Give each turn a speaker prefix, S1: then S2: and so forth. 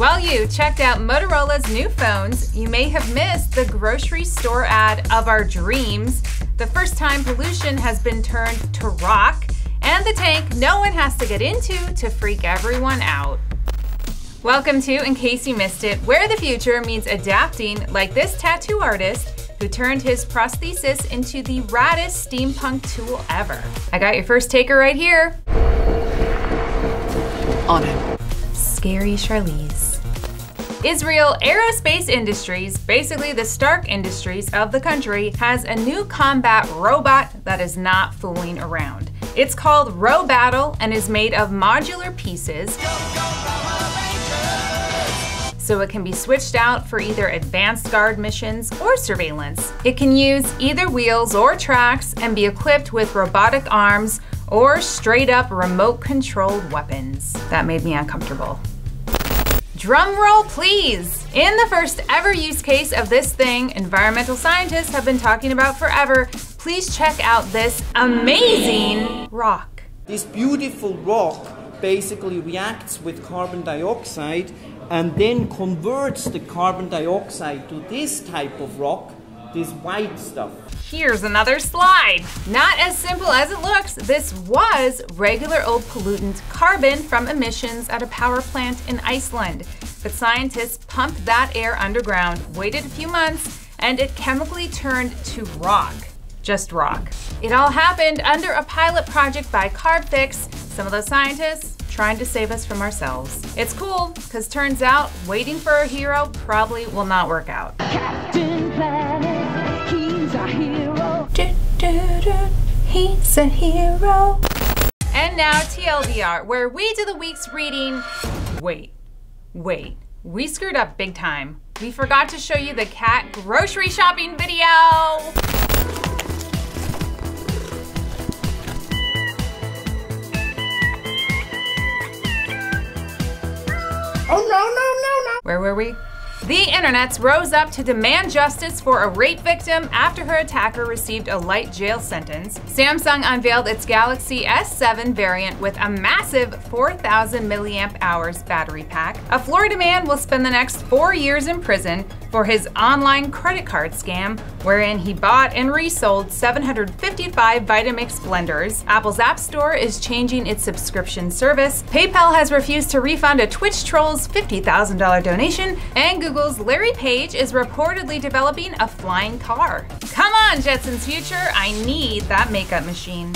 S1: While you checked out Motorola's new phones, you may have missed the grocery store ad of our dreams, the first time pollution has been turned to rock, and the tank no one has to get into to freak everyone out. Welcome to In Case You Missed It, where the future means adapting like this tattoo artist who turned his prosthesis into the raddest steampunk tool ever. I got your first taker right here.
S2: On it.
S1: Scary Charlize. Israel Aerospace Industries, basically the Stark Industries of the country, has a new combat robot that is not fooling around. It's called Robattle and is made of modular pieces. So it can be switched out for either advanced guard missions or surveillance. It can use either wheels or tracks and be equipped with robotic arms or straight up remote controlled weapons. That made me uncomfortable. Drum roll, please! In the first ever use case of this thing environmental scientists have been talking about forever, please check out this amazing rock.
S3: This beautiful rock basically reacts with carbon dioxide and then converts the carbon dioxide to this type of rock, this white stuff.
S1: Here's another slide. Not as simple as it looks, this was regular old pollutant carbon from emissions at a power plant in Iceland. But scientists pumped that air underground, waited a few months, and it chemically turned to rock. Just rock. It all happened under a pilot project by Carbfix. Some of those scientists trying to save us from ourselves. It's cool, because turns out waiting for a hero probably will not work out. Captain he's a hero. And now TLDR, where we do the week's reading. Wait, wait, we screwed up big time. We forgot to show you the cat grocery shopping video.
S3: Oh, no, no, no, no.
S1: Where were we? The internets rose up to demand justice for a rape victim after her attacker received a light jail sentence. Samsung unveiled its Galaxy S7 variant with a massive 4,000 milliamp hours battery pack. A Florida man will spend the next four years in prison for his online credit card scam, wherein he bought and resold 755 Vitamix blenders. Apple's App Store is changing its subscription service. PayPal has refused to refund a Twitch troll's $50,000 donation, and Google's Larry Page is reportedly developing a flying car. Come on, Jetsons Future, I need that makeup machine.